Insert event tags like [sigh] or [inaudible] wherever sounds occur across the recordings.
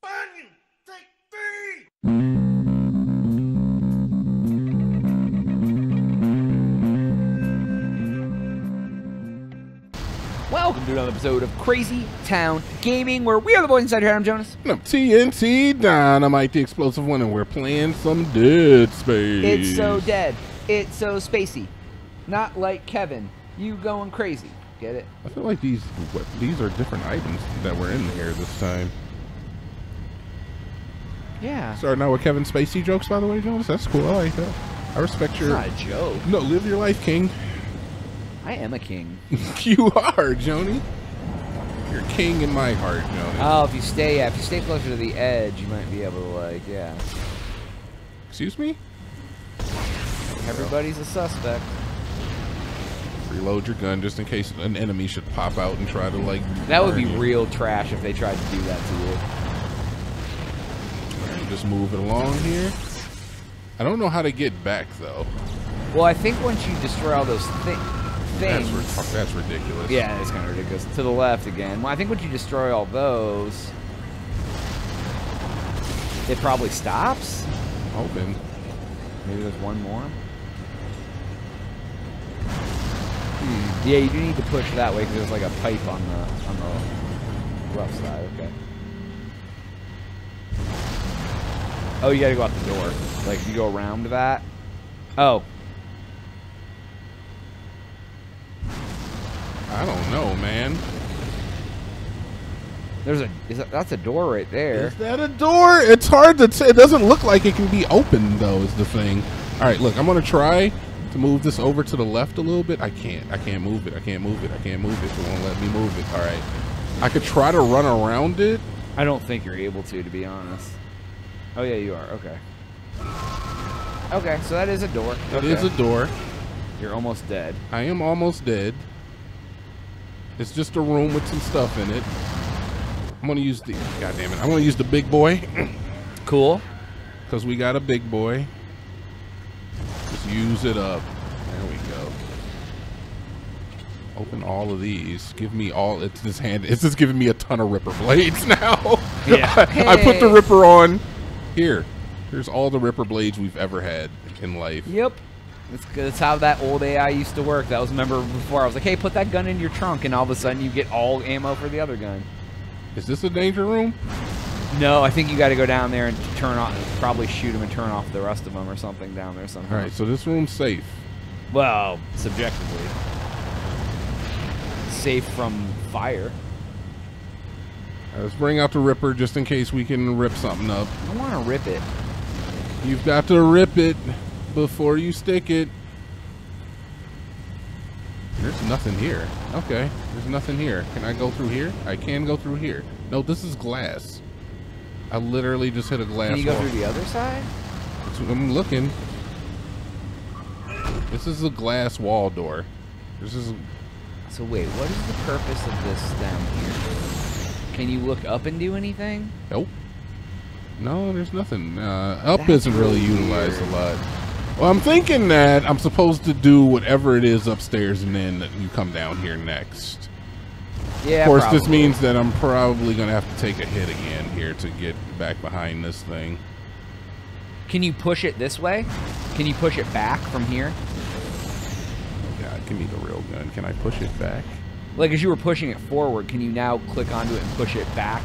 Bunyan, take three! Welcome to another episode of Crazy Town Gaming, where we are the boys inside here. I'm Jonaas. And I'm TNT Dinomight, the explosive one, and we're playing some Dead Space. It's so dead. It's so spacey. Not like Kevin. You going crazy. Get it? I feel like these what, these are different items that were in here this time. Yeah. Starting out with Kevin Spacey jokes, by the way, Jonaas. That's cool. I like that. I respect your. not a joke. No, live your life, King. I am a king. [laughs] you are, Joni. You're king in my heart, Joni. Oh, if you stay, yeah, if you stay closer to the edge, you might be able to, like, yeah. Excuse me? Everybody's a suspect. Reload your gun just in case an enemy should pop out and try to like. That would be you. real trash if they tried to do that to you. Just move it along here. I don't know how to get back though. Well, I think once you destroy all those thi- things. ri- that's ridiculous. Yeah, it's kind of ridiculous. To the left again. Well, I think once you destroy all those, it probably stops. Open. Maybe there's one more. Hmm. Yeah, you do need to push that way because there's like a pipe on the on the left side. Okay. Oh, you gotta go out the door. Like you go around that. Oh, I don't know, man. there's a is that, that's a door right there. Is that a door? It's hard to. T- it doesn't look like it can be opened though. Is the thing. All right, look. I'm gonna try to move this over to the left a little bit. I can't. I can't move it. I can't move it. I can't move it. It won't let me move it. All right. I could try to run around it. I don't think you're able to, to be honest. Oh yeah, you are. Okay. Okay, so that is a door. It okay. is a door. You're almost dead. I am almost dead. It's just a room with some stuff in it. I'm gonna use the. God damn it! I'm gonna use the big boy. [clears throat] Cool. Because we got a big boy. Just use it up. There we go. Open all of these. Give me all. It's this hand. It's just giving me a ton of Ripper blades [laughs] now. Yeah. I put the Ripper on. Here. Here's all the Ripper blades we've ever had in life. Yep. That's, that's how that old AI used to work. That was remember before I was like, hey, put that gun in your trunk, and all of a sudden you get all ammo for the other gun. Is this a danger room? No, I think you got to go down there and turn off, probably shoot them and turn off the rest of them or something down there somehow. All right. So this room's safe. Well, subjectively, safe from fire. Uh, Let's bring out the Ripper just in case we can rip something up. I want to rip it. You've got to rip it before you stick it. There's nothing here. Okay, there's nothing here. Can I go through here? I can go through here. No, this is glass. I literally just hit a glass Can you go wall. through the other side? I'm looking. This is a glass wall door. This is So wait, what is the purpose of this down here? Can you look up and do anything? nope. No, there's nothing. Uh, up That's isn't really really utilized a lot. Well, I'm thinking that I'm supposed to do whatever it is upstairs, and then you come down here next. Yeah. of course, this means that I'm probably gonna have to take a hit again here to get back behind this thing. Can you push it this way? Can you push it back from here? God, give me the real gun. Can I push it back? Like as you were pushing it forward, can you now click onto it and push it back?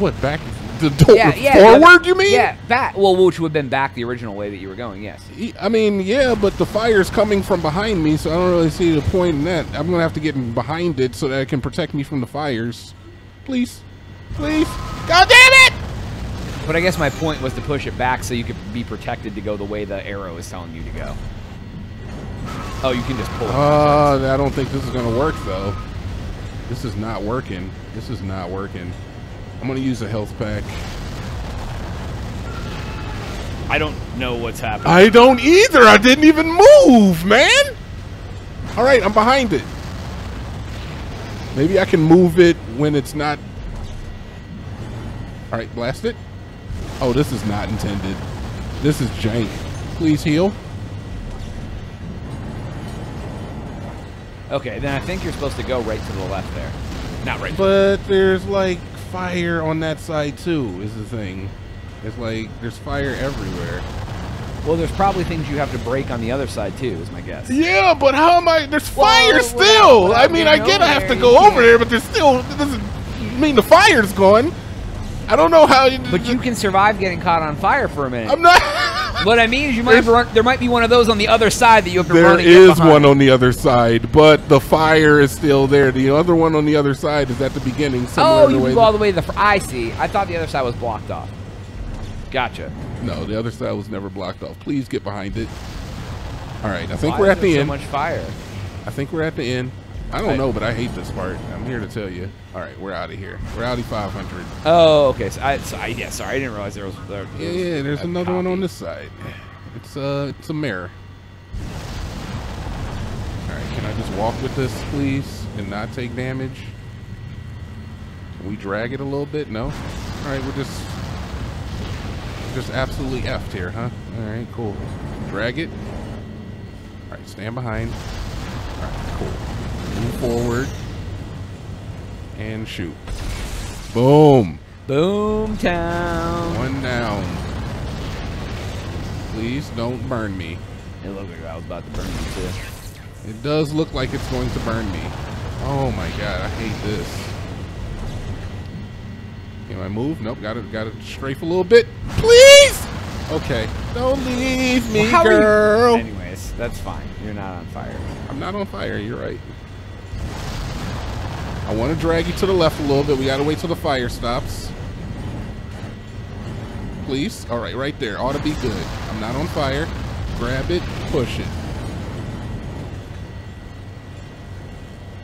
What back? The door Yeah, yeah. forward? the- you mean? Yeah, back. Well, which would have been back the original way that you were going. Yes. I mean, yeah, but the fire's coming from behind me, so I don't really see the point in that. I'm gonna have to get behind it so that it can protect me from the fires. Please, please. God damn it! But I guess my point was to push it back so you could be protected to go the way the arrow is telling you to go. Oh, you can just pull it. Uh, I don't think this is gonna work though. This is not working. This is not working. I'm gonna use a health pack. I don't know what's happening. I don't either. I didn't even move, man. All right, I'm behind it. Maybe I can move it when it's not. All right, blast it. Oh, this is not intended. This is jank. Please heal. Okay, then I think you're supposed to go right to the left there. Not right. But there's like fire on that side too. Is the thing. It's like there's fire everywhere. Well, there's probably things you have to break on the other side too, is my guess. Yeah, but how am I? There's fire without- still. I mean, I getting get I have to go over there, but there's still. It doesn't mean the fire's gone. I don't know how. You, But you can survive getting caught on fire for a minute. I'm not. [laughs] what I mean is, you might run, there might be one of those on the other side that you have to There run. get is one on the other side, but the fire is still there. The other one on the other side is at the beginning. Oh, you go all the way to the. Fr- I see. I thought the other side was blocked off. Gotcha. No, the other side was never blocked off. Please get behind it. All right, I think Why we're at the there end. So much fire. I think we're at the end. I don't I- know, but I hate this part. I'm here to tell you. All right, we're out of here. We're out of 500. Oh, okay. So I, so I yeah, sorry, I didn't realize there was. There, Yeah, yeah. There's another one on this side. It's uh, it's a mirror. All right, can I just walk with this, please, and not take damage? Can we drag it a little bit? No. All right, we're just just absolutely effed here, huh? All right, cool. Drag it. All right, stand behind. All right, cool. Move forward and shoot. Boom. Boom Town. One down. Please don't burn me. It looked like I was about to burn you too. It does look like it's going to burn me. Oh my god, I hate this. Can I move? Nope, gotta gotta strafe a little bit. Please! Okay. Don't leave me, Well, how are you- girl. Anyways, that's fine. You're not on fire. I'm not on fire, you're right. I want to drag you to the left a little bit. We gotta wait till the fire stops. Please. Alright, right there. Ought to be good. I'm not on fire. Grab it, push it.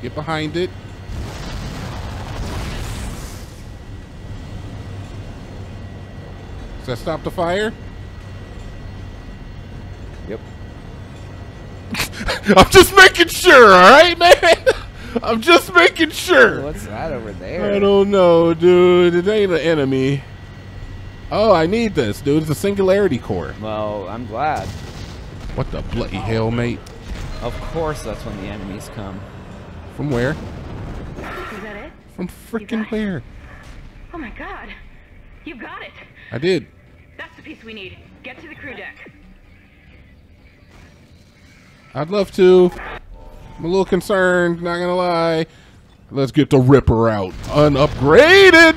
Get behind it. Does that stop the fire? Yep. [laughs] I'm just making sure, alright, man? [laughs] I'm just making sure. What's that over there? I don't know, dude. It ain't an enemy. Oh, I need this, dude. It's a singularity core. Well, I'm glad. What the bloody hell, mate? Of course, that's when the enemies come. From where? Is that it? From freaking where? Oh my god. You got it. I did. That's the piece we need. Get to the crew deck. I'd love to. I'm a little concerned, not gonna lie. Let's get the Ripper out. Unupgraded!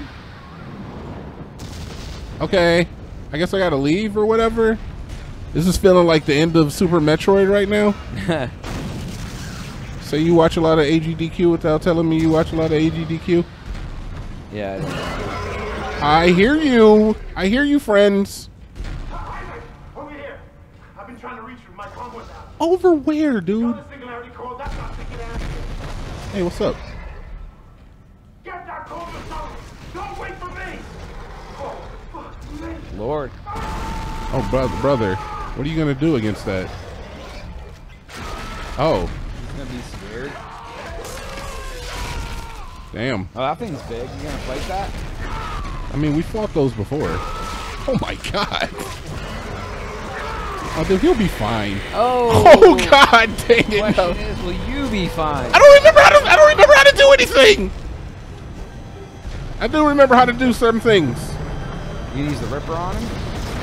Okay. I guess I gotta leave or whatever. This is feeling like the end of Super Metroid right now. [laughs] So you watch a lot of AGDQ without telling me you watch a lot of AGDQ? Yeah. I. I hear you. I hear you, friends. Over here. I've Hey, what's up? Get that core to something. Don't wait for me. Oh, fuck me. Lord. Oh, brother, brother. What are you gonna do against that? Oh, He's gonna be scared. damn. Oh, that thing's big. You gonna fight that? I mean, we fought those before. Oh my [laughs] god. Oh, dude, he'll be fine. Oh. Oh [laughs] god, dang it! no. question is, will you be fine? I don't remember how to. I don't remember how to do anything. I do remember how to do certain things. You use the Ripper on him?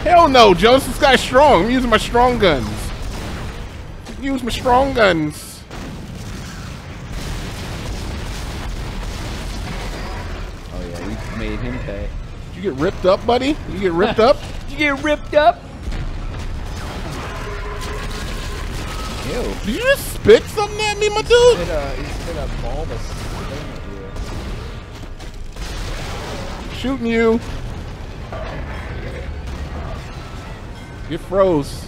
Hell no, Jones. This guy's strong. I'm using my strong guns. Use my strong guns. Oh yeah, you made him pay. Did you get ripped up, buddy? You get ripped [laughs] up? Did you get ripped up? Ew. Did you just spit something at me, my dude? Spit a, he spit a bulbous thing at you. Shooting you. Get froze.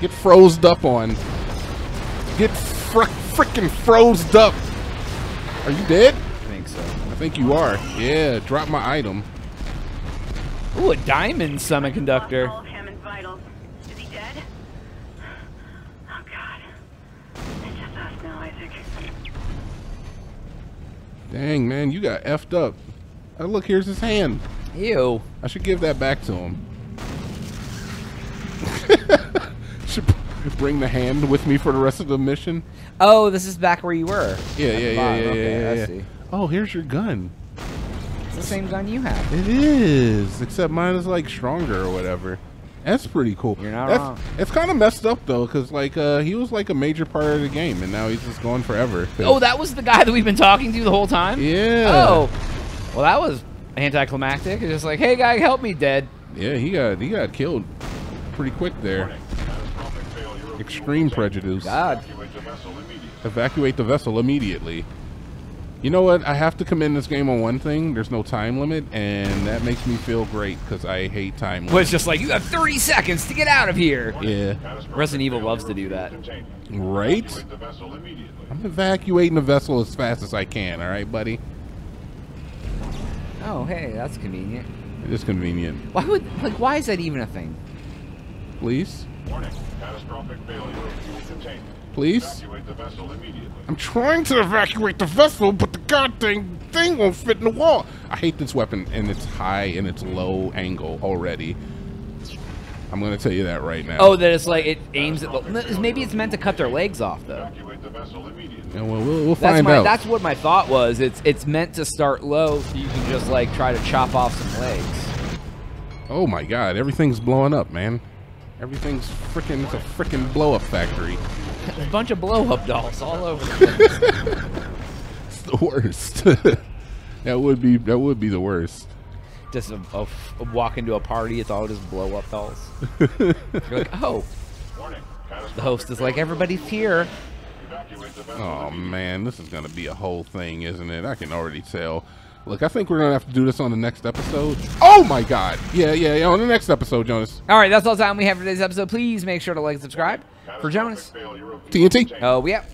Get frozed up on. Get fr- frickin' frozed up. Are you dead? I think so. I think you are. Yeah, drop my item. Ooh, a diamond semiconductor. All of Hammond's vitals. Is he dead? Oh god. It's just us now, I think. Dang, man, you got effed up. Oh, look, here's his hand. Ew. I should give that back to him. [laughs] should bring the hand with me for the rest of the mission. Oh, this is back where you were. Yeah, yeah, yeah, yeah, okay, yeah, I yeah. see. Oh, here's your gun. It's the same gun you have. It is, except mine is like stronger or whatever. That's pretty cool. You're not That's, wrong. It's kind of messed up though, because like uh, he was like a major part of the game, and now he's just gone forever. 'cause- Oh, that was the guy that we've been talking to the whole time? yeah. Oh. Well, that was anticlimactic. It's just like, hey, guy, help me, dead. yeah. He got he got killed pretty quick there. Extreme prejudice. God. Evacuate the vessel immediately. Evacuate the vessel immediately. You know what? I have to commend this game on one thing. There's no time limit, and that makes me feel great because I hate time Well, limits. it's just like, you have 30 seconds to get out of here. Yeah. Resident Evil loves to do that. Right? Evacuate the vessel immediately. I'm evacuating the vessel as fast as I can. All right, buddy. Oh, hey, that's convenient. It is convenient. Why would, like, why is that even a thing? Please, Warning. Catastrophic failure of containment. Please. Evacuate the vessel immediately. I'm trying to evacuate the vessel, but the goddamn thing won't fit in the wall. I hate this weapon, and it's high and it's low angle already. I'm gonna tell you that right now. Oh, that it's like, it aims at the, maybe it's meant to cut their legs off, though. Evacuate the vessel immediately. Yeah, well, we'll, we'll That's find my, out. that's what my thought was. It's, it's meant to start low so you can just, like, try to chop off some legs. Oh my god, everything's blowing up, man. Everything's freaking, it's a freaking blow up factory. [laughs] a bunch of blow-up dolls all over the place. It's the worst. [laughs] that would be, that would be the worst. just a, a, a walk into a party, it's all just blow-up dolls. [laughs] You're like, oh, the host is like, everybody's here. Evacuate the vessel Oh man, this is gonna be a whole thing, isn't it? I can already tell. Look, I think we're gonna have to do this on the next episode. Oh my god! Yeah, yeah, yeah. On the next episode, Jonaas. All right, that's all the time we have for today's episode. Please make sure to like and subscribe. For Jonaas, TNT. oh, we out.